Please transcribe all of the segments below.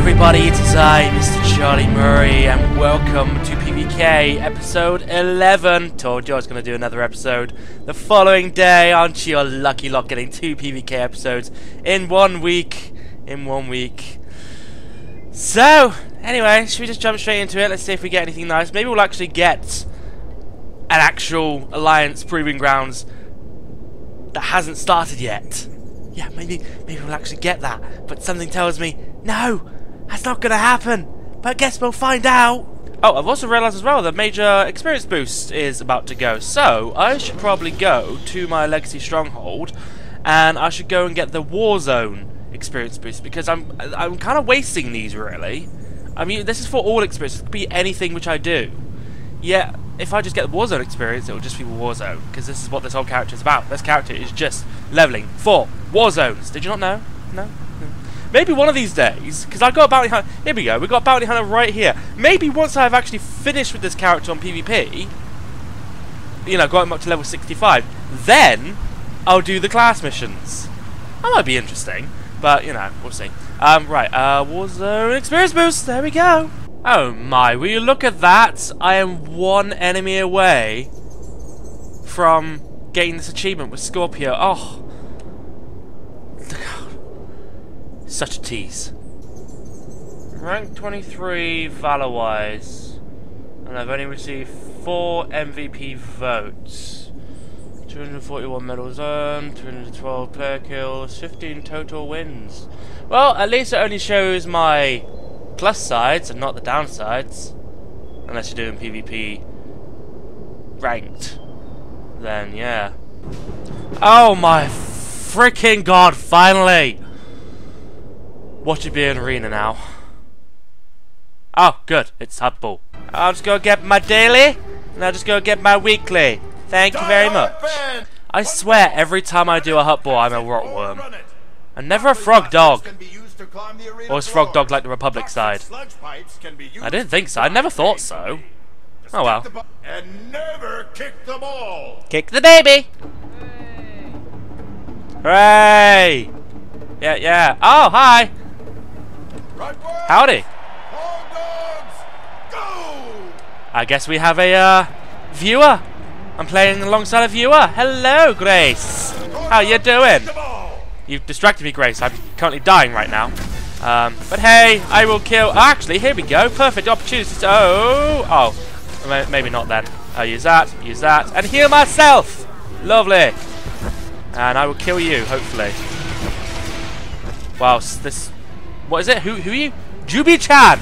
everybody, it is I, Mr. Charlie Murray, and welcome to PvK episode 11. Told you I was going to do another episode the following day. Aren't you a lucky lot getting two PvK episodes in one week? In one week. So, anyway, should we just jump straight into it? Let's see if we get anything nice. Maybe we'll actually get an actual Alliance Proving Grounds that hasn't started yet. Yeah, maybe maybe we'll actually get that. But something tells me, no, that's not going to happen. But I guess we'll find out. Oh, I've also realised as well that major experience boost is about to go. So, I should probably go to my Legacy Stronghold and I should go and get the Warzone experience boost because I'm I'm kind of wasting these really. I mean, this is for all experience. It could be anything which I do. Yeah, if I just get the Warzone experience, it will just be Warzone, because this is what this whole character is about. This character is just leveling for Warzones. Did you not know? No? Maybe one of these days, because I've got a bounty hunter. Here we go, we've got a bounty hunter right here. Maybe once I've actually finished with this character on PvP, you know, got him up to level 65, then I'll do the class missions. That might be interesting, but, you know, we'll see. Um, right, uh, Warzone experience boost, there we go. Oh my, will you look at that? I am one enemy away from getting this achievement with Scorpio. Oh. Such a tease. Rank 23 Valor-wise. And I've only received 4 MVP votes. 241 medals earned, 212 player kills, 15 total wins. Well, at least it only shows my plus sides and not the downsides. Unless you're doing PvP ranked. Then, yeah. Oh my freaking god, finally! Watch it be an arena now. Oh, good. It's Huttball. I'll just go get my daily, and I'll just go get my weekly. Thank you very much. I swear, every time I do a Huttball, I'm a rotworm. And never a frog dog. Or is Frog Dog like the Republic side? I didn't think so. I never thought so. Oh well. And never kick the ball. Kick the baby! Hooray! Yeah, yeah. Oh, hi! Howdy! I guess we have a uh, viewer. I'm playing alongside a viewer. Hello, Grace. How you doing? You've distracted me, Grace. I'm currently dying right now. Um, but hey, I will kill... Actually, here we go. Perfect opportunity to... Oh! Oh. Maybe not then. I'll use that, use that, and heal myself! Lovely. And I will kill you, hopefully. Whilst this... What is it? Who, who are you? Juby-chan!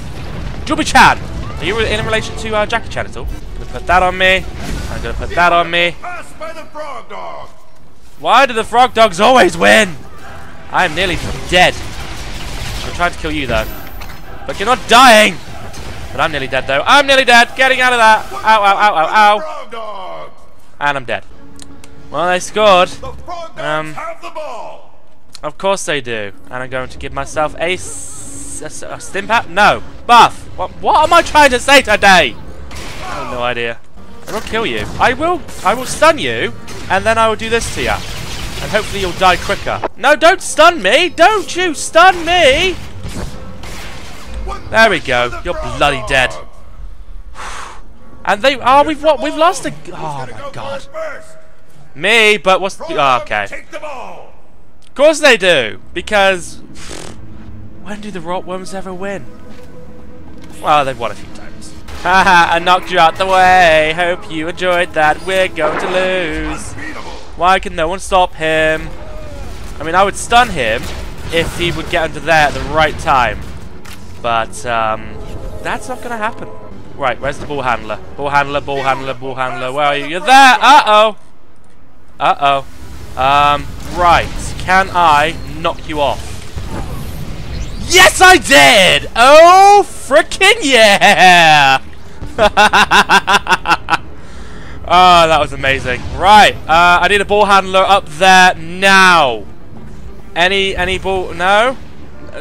Juby-chan! Are you in relation to uh, Jackie Chan at all? I'm to put that on me. I'm to put that on me. Why do the frog dogs always win? I am nearly dead. I'm trying to kill you though. But you're not dying! But I'm nearly dead though. I'm nearly dead! Getting out of that! Ow, ow, ow, ow, ow! And I'm dead. Well, they scored. Um, of course they do. And I'm going to give myself a, a, a stim pack? No. Buff! What, what am I trying to say today? I have no idea. I will kill you. I will, I will stun you, and then I will do this to you. And hopefully you'll die quicker. No, don't stun me! Don't you stun me! There we go. You're bloody dead. And they oh we've what we've lost a oh my god. Me, but what's the, oh, okay. Of course they do, because when do the rotworms ever win? Well, they've won a few times. Haha, I knocked you out the way. Hope you enjoyed that. We're going to lose. Why can no one stop him? I mean, I would stun him if he would get under there at the right time. But, um, that's not going to happen. Right, where's the ball handler? Ball handler, ball handler, ball handler. Where are you? You're there! Uh-oh! Uh-oh. Um, right. Can I knock you off? Yes, I did! Oh, freaking yeah! Oh, that was amazing. Right, uh, I need a ball handler up there now. Any, any ball? No?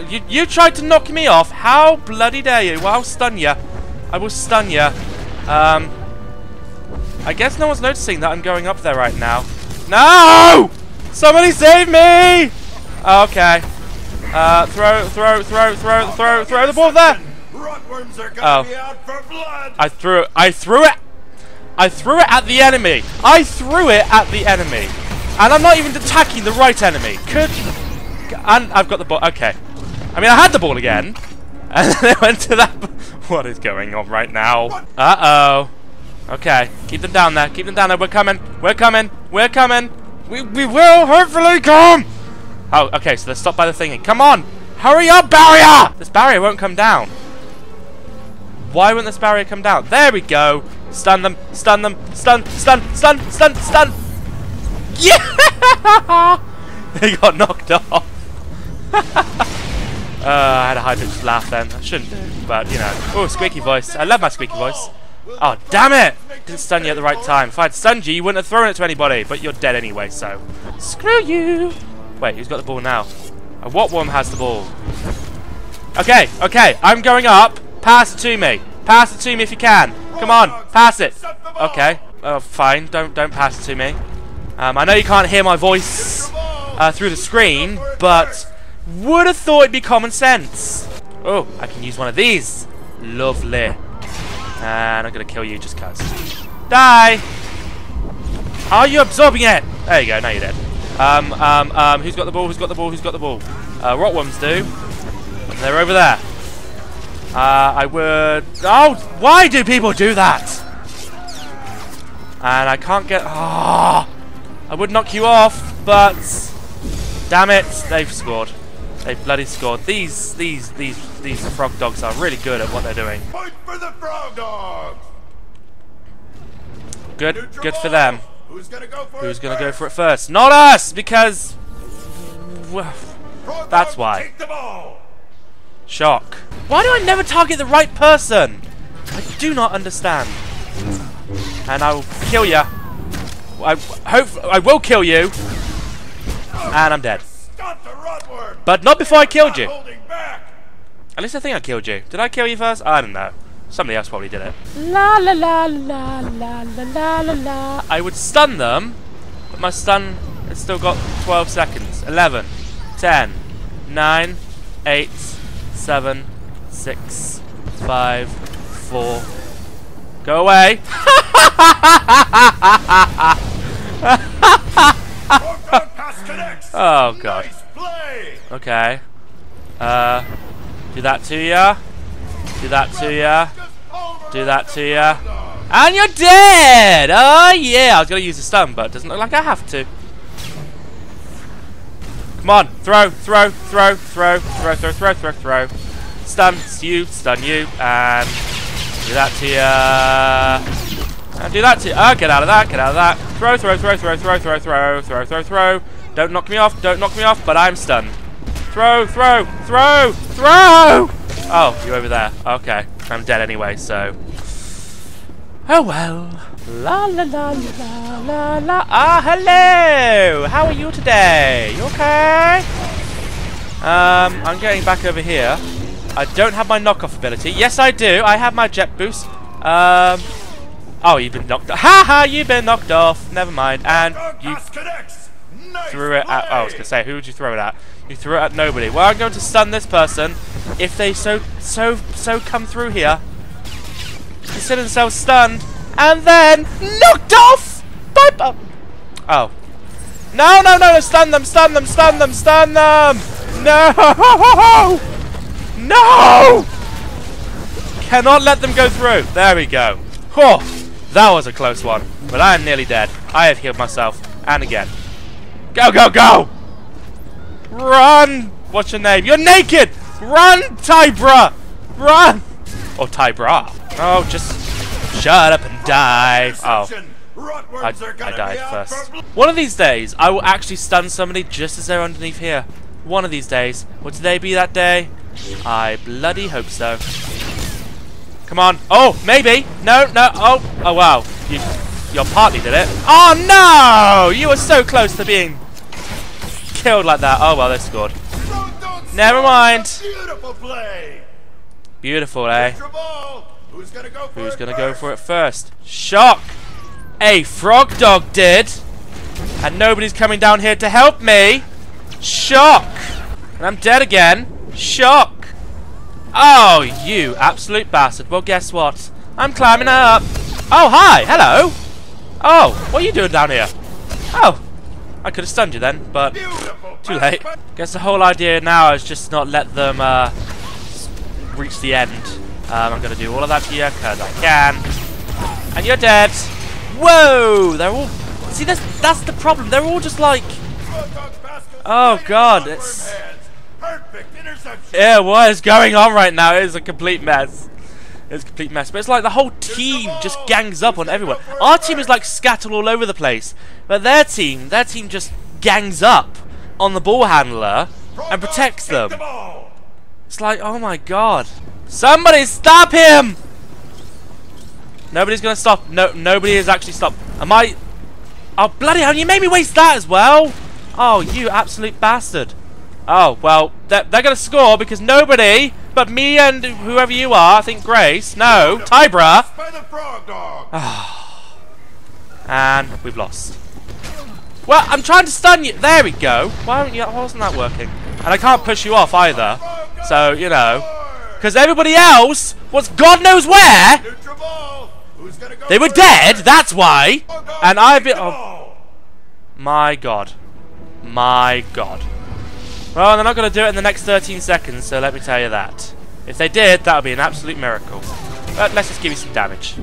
You, you tried to knock me off. How bloody dare you? Well, I'll stun you. I will stun you. Um, I guess no one's noticing that I'm going up there right now. No! Somebody save me! Okay. Uh, throw, throw, throw, throw, throw, throw the ball there. Are Oh. be out for blood. I threw it. I threw it. I threw it at the enemy. I threw it at the enemy, and I'm not even attacking the right enemy. Could and I've got the ball. Okay. I mean, I had the ball again, and then I went to that. What is going on right now? Uh oh. Okay, keep them down there. Keep them down there. We're coming. We're coming. We're coming. We we will hopefully come. Oh, okay. So they're stopped by the thingy. Come on. Hurry up, barrier! This barrier won't come down. Why wouldn't this barrier come down? There we go. Stun them, stun them, stun, stun, stun, stun, stun. Yeah! they got knocked off. uh, I had a high pitched laugh then. I shouldn't do, but you know. Oh, squeaky voice. I love my squeaky voice. Oh, damn it! Didn't stun you at the right time. If I'd stunned you, you wouldn't have thrown it to anybody, but you're dead anyway, so. Screw you! Wait, who's got the ball now? And what one has the ball? Okay, okay, I'm going up. Pass it to me. Pass it to me if you can. Come on, pass it. Okay, uh, fine. Don't don't pass it to me. Um, I know you can't hear my voice uh, through the screen, but would have thought it'd be common sense. Oh, I can use one of these. Lovely. And I'm gonna kill you just cause. Die! Are you absorbing it? There you go, now you're dead. Um, um, um, who's got the ball? Who's got the ball? Who's got the ball? Uh, Rotworms do. They're over there. Uh, I would... Oh, why do people do that? And I can't get... Ah! I would knock you off, but... Damn it, they've scored. They bloody scored. These, these, these, these frog dogs are really good at what they're doing. Point for the frog dogs. Good, good for them. Who's gonna go for Who's it gonna go first? for it first? Not us, because... well, That's why. Take the ball. Shock. Why do I never target the right person? I do not understand. And I will kill you. I hope I will kill you. And I'm dead. Stop the rotworm. But not before I killed you. At least I think I killed you. Did I kill you first? I don't know. Somebody else probably did it. La la la la la la la la la. I would stun them, but my stun has still got 12 seconds. 11, 10, 9, 8, 7, 6, 5, 4. Go away. Frog dog pass connects. Oh god. Okay. Uh, do that to ya. Do that to ya. Do that to ya. And you're dead! Oh yeah, I was gonna use a stun, but it doesn't look like I have to. Come on, throw, throw, throw, throw, throw, throw, throw, throw, throw. Stun you, stun you, and do that to ya. And do that to Oh, get out of that, get out of that. Throw, throw, throw, throw, throw, throw, throw, throw, throw, throw. Don't knock me off, don't knock me off, but I'm stunned. Throw, throw, throw, throw! Oh, you're over there. Okay. I'm dead anyway, so. Oh well. La la la la la la. Ah, hello! How are you today? You okay? Um, I'm getting back over here. I don't have my knockoff ability. Yes, I do. I have my jet boost. Um. Oh, you've been knocked off. Ha ha! You've been knocked off. Never mind. And you pass connects. Nice threw it at. Oh, I was gonna say, who would you throw it at? You threw it at nobody. Well, I'm going to stun this person if they so so so come through here. Consider themselves stunned and then knocked off by. bu- Oh. No, no, no, no! Stun them! Stun them! Stun them! Stun them! No! No! Cannot let them go through. There we go. Whew, that was a close one. But I am nearly dead. I have healed myself. And again. Go, go, go! Run! What's your name? You're naked! Run, Tybra! Run! Oh, Tybra. Oh, just shut up and die. Oh. I, I died first. One of these days, I will actually stun somebody just as they're underneath here. One of these days. Will today be that day? I bloody hope so. Come on. Oh, maybe. No, no. Oh, oh wow. You, you partly did it. Oh no! You were so close to being killed like that. Oh well, they scored. Never mind. Beautiful play. Beautiful, eh? Ball. Who's gonna go for Who's it gonna go first? for it first? Shock! A frog dog did! And nobody's coming down here to help me! Shock! And I'm dead again. Shock! Oh, you absolute bastard. Well, guess what? I'm climbing up. Oh, hi! Hello! Oh, what are you doing down here? Oh, I could have stunned you then, but Beautiful. Too late. Guess the whole idea now is just not let them uh, reach the end. Um, I'm going to do all of that you because I can. And you're dead. Whoa! They're all... See, that's, that's the problem. They're all just like... Oh, God, it's- Yeah, what is going on right now? It is a complete mess. It's a complete mess. But it's like the whole team just gangs up on everyone. Our team is like scattered all over the place. But their team, their team just gangs up on the ball handler and protects them. It's like, oh my god. Somebody stop him! Nobody's gonna stop. No, nobody is actually stopped. Am I? Oh bloody hell! You made me waste that as well. Oh, you absolute bastard. Oh well, they're, they're gonna score because nobody but me and whoever you are. I think Grace. No, Tybra. By the frog dog. And we've lost. Well, I'm trying to stun you. There we go. Why aren't you? Why wasn't that working? And I can't push you off either. So you know. Because everybody else was God knows where. They were dead, that's why. And I've been. Oh, my God. My God. Well, they're not going to do it in the next 13 seconds, so let me tell you that. If they did, that would be an absolute miracle. But let's just give you some damage.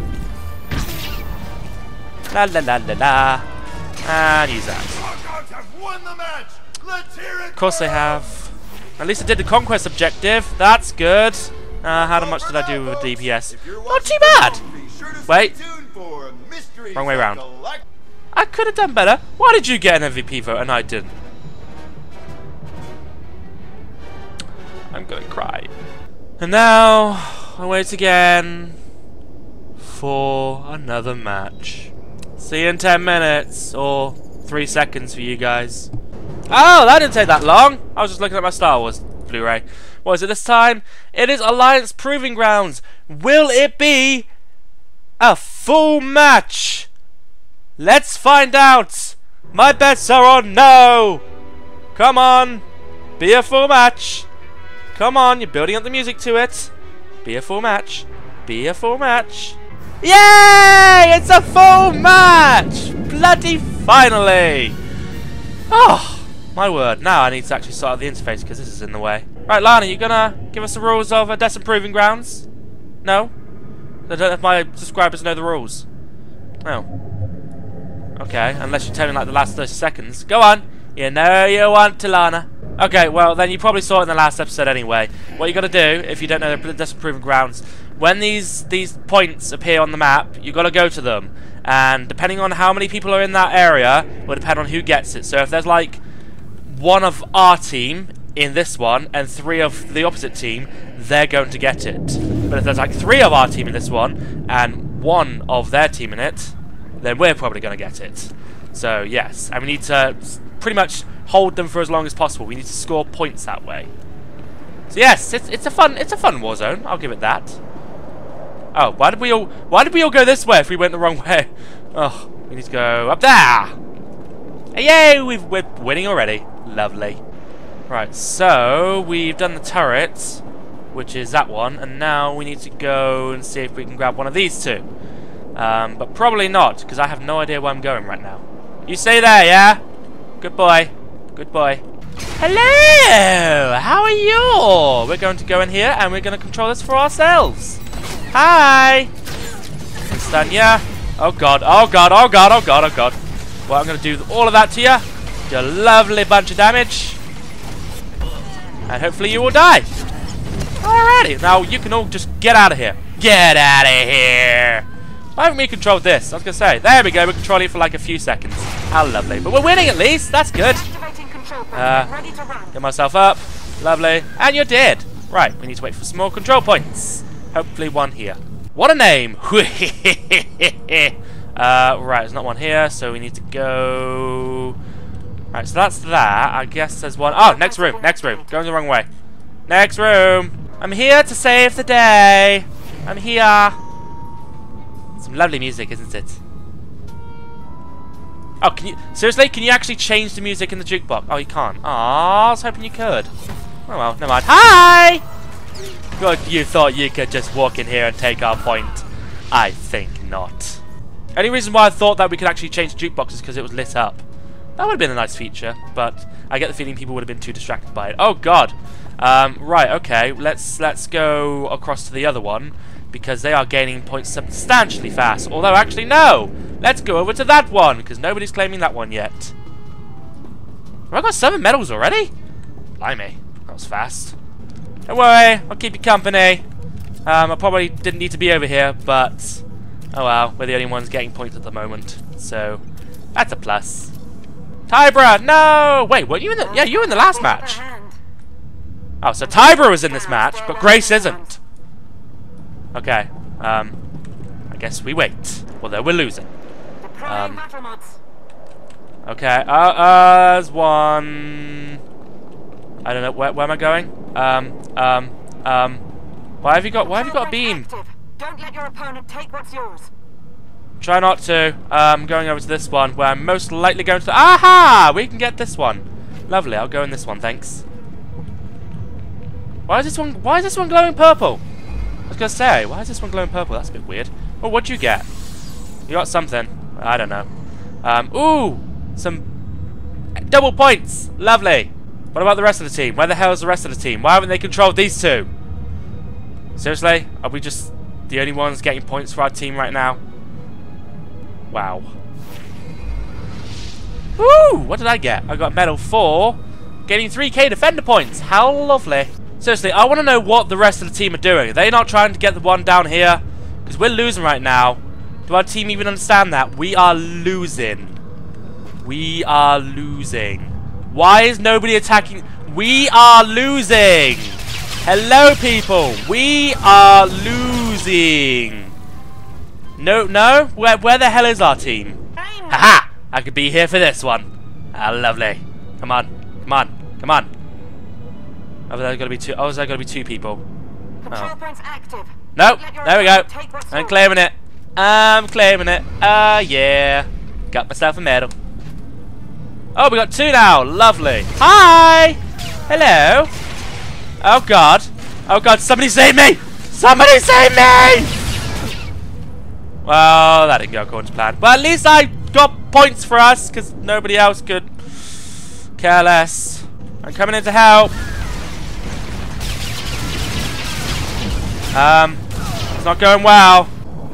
La la la la la. And use that. Frog dogs have won the match. Let's hear it. Of course they have. At least I did the conquest objective. That's good. Uh, how much did I do with DPS? Not too bad. Wait. Wrong way round. I could have done better. Why did you get an MVP vote and I didn't? I'm gonna cry. And now I wait again for another match. See you in 10 minutes or 3 seconds for you guys. Oh, that didn't take that long. I was just looking at my Star Wars Blu-ray. What is it this time? It is Alliance Proving Grounds. Will it be a full match? Let's find out. My bets are on no. Come on. Be a full match. Come on, you're building up the music to it. Be a full match. Be a full match. Yay! It's a full match! Bloody finally! Oh, my word. Now I need to actually sort out the interface because this is in the way. Right, Lana, you gonna give us the rules of uh, Odessen Proving Grounds? No? I don't know if my subscribers know the rules. No. Okay, unless you tell me like the last 30 seconds. Go on. You know you want to, Lana. Okay, well then you probably saw it in the last episode anyway. What you got to do if you don't know the Odessen Proving Grounds, when these these points appear on the map, you've got to go to them, and depending on how many people are in that area, will depend on who gets it. So if there's like one of our team in this one and three of the opposite team, they're going to get it. But if there's like three of our team in this one and one of their team in it, then we're probably going to get it. So yes, and we need to pretty much hold them for as long as possible. We need to score points that way. So yes, it's it's a fun it's a fun war zone. I'll give it that. Oh, why did we all why did we all go this way if we went the wrong way? Oh, we need to go up there. Yay, we've, we're winning already. Lovely. Right, so we've done the turrets, which is that one, and now we need to go and see if we can grab one of these two. Um, but probably not, because I have no idea where I'm going right now. You stay there, yeah? Good boy. Good boy. Hello! How are you? We're going to go in here and we're going to control this for ourselves. Hi! Stand yeah. Oh god, oh god, oh god, oh god, oh god. Well, I'm going to do all of that to you. Do a lovely bunch of damage. And hopefully you will die. Alrighty, now you can all just get out of here. Get out of here. Why haven't we controlled this? I was going to say, there we go, we're controlling it for like a few seconds. How lovely. But we're winning at least, that's good. Activating control point. Uh, Ready to run. Get myself up. Lovely. And you're dead. Right, we need to wait for some more control points. Hopefully one here. What a name! uh, right, there's not one here, so we need to go... Right, so that's that. I guess there's one... Oh, next room, next room. Going the wrong way. Next room. I'm here to save the day. I'm here. Some lovely music, isn't it? Oh, can you seriously? Can you actually change the music in the jukebox? Oh, you can't. Aw, I was hoping you could. Oh well, never mind. Hi! Good, you thought you could just walk in here and take our point. I think not. Only reason why I thought that we could actually change the jukebox is because it was lit up. That would have been a nice feature, but I get the feeling people would have been too distracted by it. Oh god! Um, right, okay, let's let's go across to the other one, because they are gaining points substantially fast. Although, actually, no! Let's go over to that one, because nobody's claiming that one yet. Have I got seven medals already? Blimey, that was fast. Don't worry, I'll keep you company. Um, I probably didn't need to be over here, but oh well, we're the only ones getting points at the moment, so that's a plus. Tybra, no! Wait, were you in the? Yeah, you were in the last match. Oh, so Tybra was in this match, but Grace isn't. Okay, um, I guess we wait. Although we're losing. Um, okay, uh, uh, there's one. I don't know. Where, where am I going? Um, um, um. Why have you got? Why have you got a beam? Don't let your opponent take what's yours. Try not to. Um, going over to this one, where I'm most likely going to. Aha! We can get this one. Lovely. I'll go in this one. Thanks. Why is this one? Why is this one glowing purple? I was gonna say, why is this one glowing purple? That's a bit weird. Well, what'd you get? You got something. I don't know. Um, ooh, some double points. Lovely. What about the rest of the team? Where the hell is the rest of the team? Why haven't they controlled these two? Seriously? Are we just the only ones getting points for our team right now? Wow. Woo! What did I get? I got medal 4, getting 3k defender points. How lovely. Seriously, I want to know what the rest of the team are doing. Are they not trying to get the one down here? Because we're losing right now. Do our team even understand that? We are losing. We are losing. Why is nobody attacking? We are losing. Hello, people. We are losing. No, no. Where, where the hell is our team? Haha! I could be here for this one. Ah, lovely. Come on, come on, come on. Oh, there gotta be two. Oh, is there gotta be two people? Oh. points active. Nope. Don't let your There we go. opponent take what's I'm claiming it. I'm claiming it. Ah, uh, yeah. Got myself a medal. Oh, we got two now. Lovely. Hi. Hello. Oh God. Oh God. Somebody save me. Somebody save me. Well, that didn't go according to plan. But at least I got points for us because nobody else could care less. I'm coming in to help. Um, it's not going well.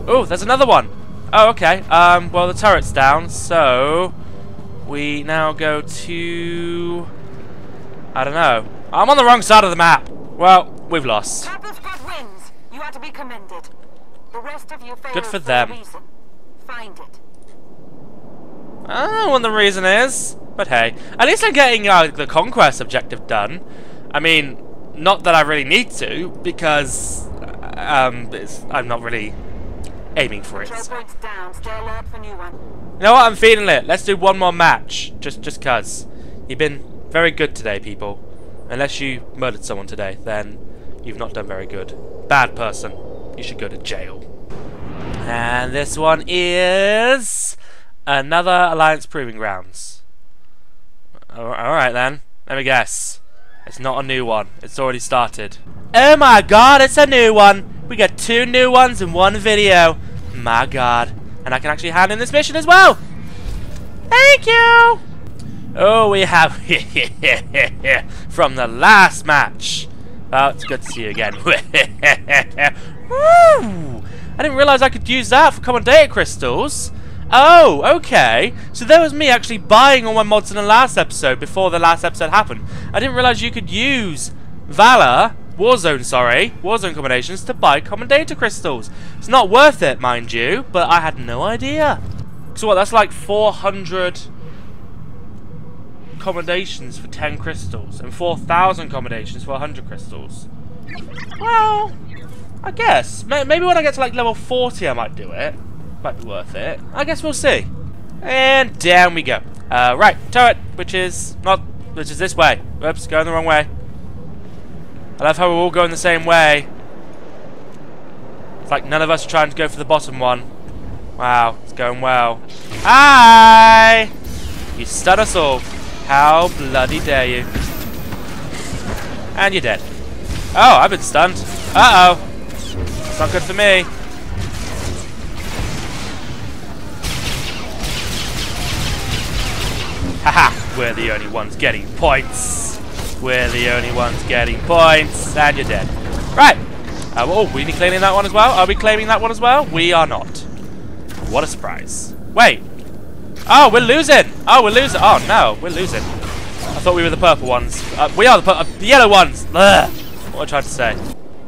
Oh, there's another one. Oh, okay. Um, well, the turret's down, so we now go to... I don't know. I'm on the wrong side of the map. Well, we've lost. Wins. You are to be commended. The rest of you failed Good for a them. Find it. I don't know what the reason is, but hey. At least I'm getting uh, the conquest objective done. I mean, not that I really need to, because um, it's, I'm not really aiming for it. Control points down. Stay alert for new one. You know what? I'm feeling it. Let's do one more match. Just just cuz. You've been very good today, people. Unless you murdered someone today, then you've not done very good. Bad person. You should go to jail. And this one is another Alliance Proving Grounds. Alright then. Let me guess. It's not a new one. It's already started. Oh my god, it's a new one! We got two new ones in one video. My god. And I can actually hand in this mission as well! Thank you! Oh, we have from the last match. Oh, it's good to see you again. Woo! I didn't realise I could use that for common data crystals. Oh, okay. So there was me actually buying all my mods in the last episode before the last episode happened. I didn't realise you could use Valor, Warzone, sorry, Warzone commendations to buy common data crystals. It's not worth it, mind you, but I had no idea. So what, that's like 400 commendations for 10 crystals and 4,000 commendations for 100 crystals. Well, I guess. Maybe when I get to like level 40 I might do it. Might be worth it. I guess we'll see. And down we go. Uh, right, turret, which is not, which is this way. Whoops, going the wrong way. I love how we're all going the same way. It's like none of us are trying to go for the bottom one. Wow, it's going well. Hi! You stun us all. How bloody dare you. And you're dead. Oh, I've been stunned. Uh-oh. It's not good for me. Haha, we're the only ones getting points. We're the only ones getting points. And you're dead. Right. Uh, oh, we be claiming that one as well? Are we claiming that one as well? We are not. What a surprise. Wait. Oh, we're losing. Oh, we're losing. Oh, no, we're losing. I thought we were the purple ones. Uh, we are the, uh, the yellow ones. Ugh. What I tried to say.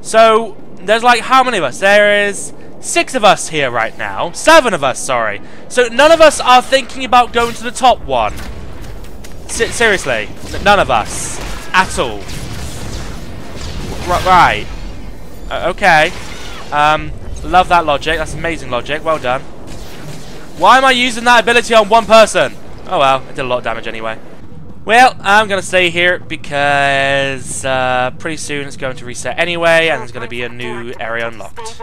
So, there's like how many of us? There is six of us here right now. Seven of us, sorry. So none of us are thinking about going to the top one. S seriously, none of us. At all. R right. Uh, okay. Um, love that logic. That's amazing logic. Well done. Why am I using that ability on one person? Oh well, it did a lot of damage anyway. Well, I'm going to stay here because uh, pretty soon it's going to reset anyway and there's going to be a new area unlocked.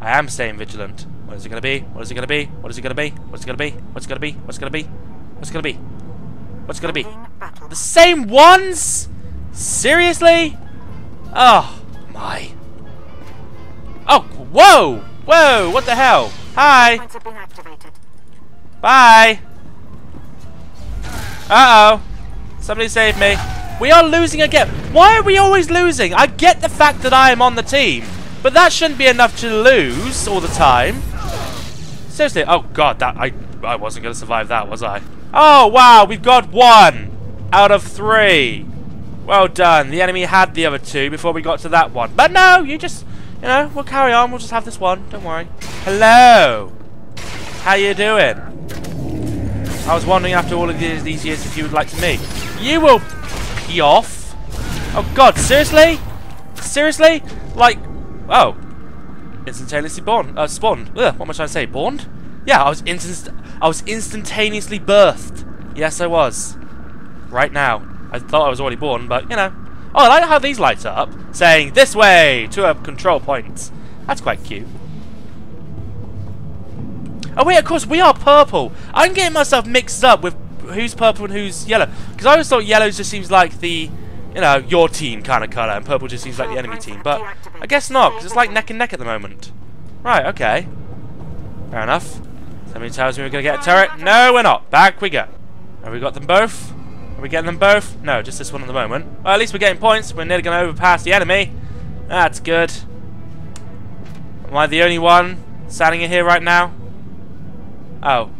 I am staying vigilant. What is it going to be? What is it going to be? What is it going to be? What's it going to be? What's it going to be? What's it going to be? What's it going to be? What's it going to be? The same ones? Seriously? Oh, my. Oh, whoa! Whoa, what the hell? Hi! Bye! Uh-oh. Somebody save me. We are losing again. Why are we always losing? I get the fact that I am on the team, but that shouldn't be enough to lose all the time. Seriously. Oh, God. that I, I wasn't going to survive that, was I? Oh, wow. We've got one out of three. Well done. The enemy had the other two before we got to that one. But no, you just, you know, we'll carry on. We'll just have this one. Don't worry. Hello. How you doing? I was wondering after all of these, years if you would like to meet. You will pee off. Oh god, seriously? Seriously? Like, oh. Instantaneously born, uh, spawned. Ugh, what am I trying to say? Born? Yeah, I was instant, I was instantaneously birthed. Yes, I was. Right now. I thought I was already born, but, you know. Oh, I like how these lights up, saying, this way, to a control point. That's quite cute. Oh wait, of course, we are purple. I'm getting myself mixed up with who's purple and who's yellow. Because I always thought yellow just seems like the, you know, your team kind of colour, and purple just seems like the enemy team. But I guess not, because it's like neck and neck at the moment. Right, okay. Fair enough. Somebody tells me we're going to get a turret. No, we're not. Back we go. Have we got them both? Are we getting them both? No, just this one at the moment. Well, at least we're getting points. We're nearly going to overpass the enemy. That's good. Am I the only one standing in here right now? Oh.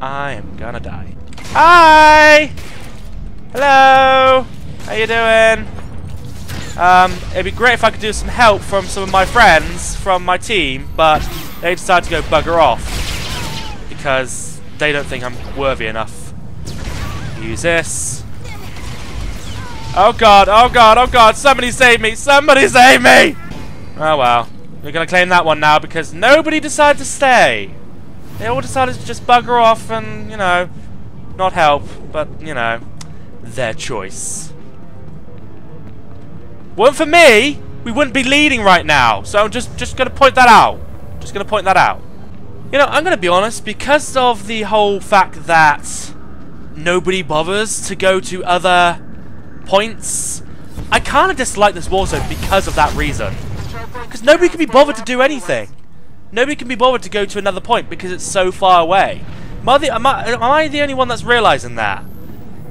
I am gonna die. Hi! Hello! How you doing? Um, it'd be great if I could do some help from some of my friends from my team, but they decided to go bugger off. Because they don't think I'm worthy enough. Use this. Oh god, oh god, oh god, somebody save me! Somebody save me! Oh well. We're gonna claim that one now because nobody decided to stay. They all decided to just bugger off and, you know, not help, but, you know, their choice. Weren't for me, we wouldn't be leading right now. So I'm just, just to point that out. Just going to point that out. You know, I'm going to be honest, because of the whole fact that nobody bothers to go to other points, I kind of dislike this war zone because of that reason. Because nobody can be bothered to do anything. Nobody can be bothered to go to another point because it's so far away. Am I the, am I, am I the only one that's realising that?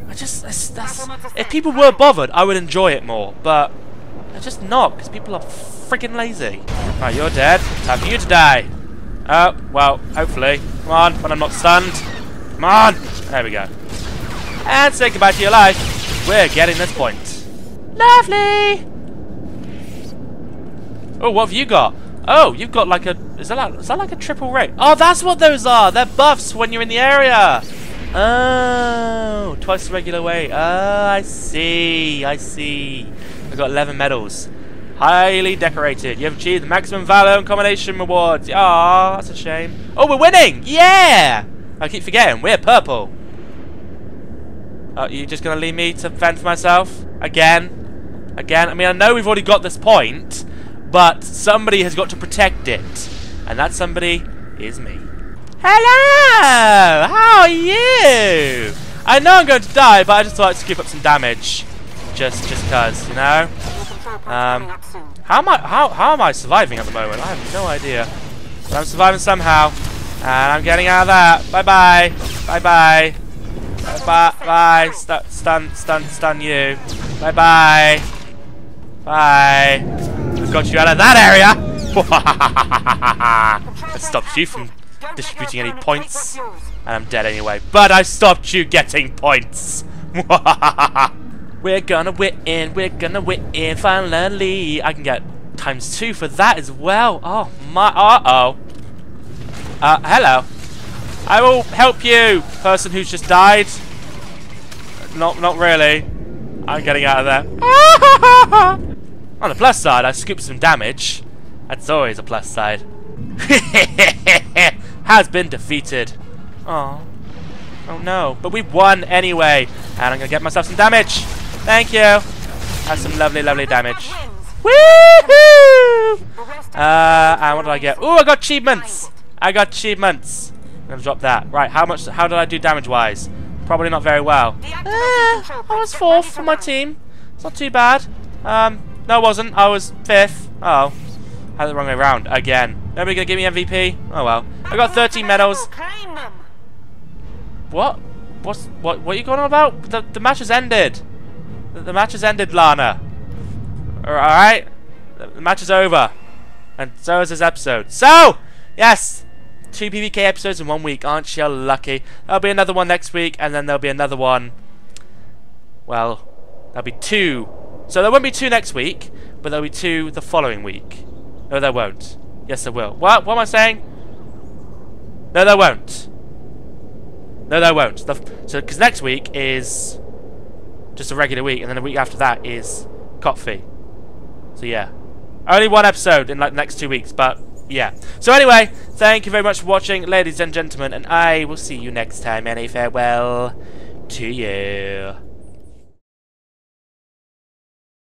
I just, that's, that's, if people were bothered, I would enjoy it more, but they're just not, because people are freaking lazy. Right, you're dead. Time for you to die. Oh, well, hopefully. Come on, when I'm not stunned. Come on! There we go. And say goodbye to your life. We're getting this point. Lovely! Oh, what have you got? Oh, you've got like a... Is that like, is that like a triple rate? Oh, that's what those are! They're buffs when you're in the area! Oh, twice the regular weight. Oh, I see. I see. Got 11 medals. Highly decorated. You have achieved the maximum valor and commendation rewards. Ah, that's a shame. Oh, we're winning! Yeah! I keep forgetting. We're purple. Oh, you just going to leave me to fend for myself? Again? Again? I mean, I know we've already got this point, but somebody has got to protect it. And that somebody is me. Hello! How are you? I know I'm going to die, but I just thought I'd scoop up some damage. Just just cause, you know? Um. How am I how how am I surviving at the moment? I have no idea. But I'm surviving somehow. And I'm getting out of that. Bye bye. Bye bye. Bye bye. Bye. Stun stun stun stun you. Bye bye. Bye. I got you out of that area. I stops you from distributing any points. And I'm dead anyway. But I stopped you getting points. we're gonna win. We're gonna win. Finally, I can get times two for that as well. Oh my. Uh oh. Uh, hello. I will help you, person who's just died. Not, not really. I'm getting out of there. On the plus side, I scooped some damage. That's always a plus side. Has been defeated. Oh. Oh no. But we won anyway. And I'm gonna get myself some damage. Thank you. Have some lovely, lovely damage. Woohoo! Uh, and what did I get? Oh, I got achievements. I got achievements. I'm gonna drop that. Right, how much? How did I do damage-wise? Probably not very well. Eh, I was fourth for my team. It's not too bad. Um, no, I wasn't. I was fifth. Oh, had the wrong way around again. Nobody gonna give me MVP? Oh well. I got 13 medals. What? What's what? What are you going on about? The the match has ended. The, match has ended, Lana. All right. The, the match is over, and so is this episode. So yes, two PVK episodes in one week. Aren't you lucky? There'll be another one next week, and then there'll be another one. Well, there'll be two. So there won't be two next week, but there'll be two the following week. No, there won't. Yes, there will. What? What am I saying? No, there won't. No, there won't. The, so, because next week is just a regular week, and then the week after that is Coffee. So yeah, only one episode in like the next two weeks, but yeah. So anyway, thank you very much for watching, ladies and gentlemen, and I will see you next time. Any farewell to you.